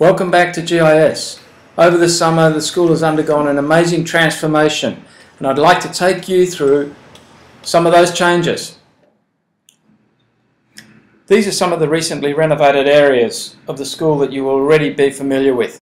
Welcome back to GIS. Over the summer the school has undergone an amazing transformation and I'd like to take you through some of those changes. These are some of the recently renovated areas of the school that you will already be familiar with.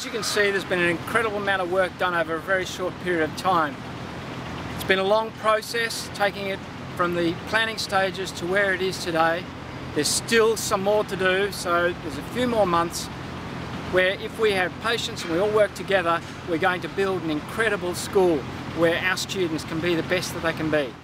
As you can see, there's been an incredible amount of work done over a very short period of time. It's been a long process, taking it from the planning stages to where it is today. There's still some more to do, so there's a few more months where if we have patience and we all work together, we're going to build an incredible school where our students can be the best that they can be.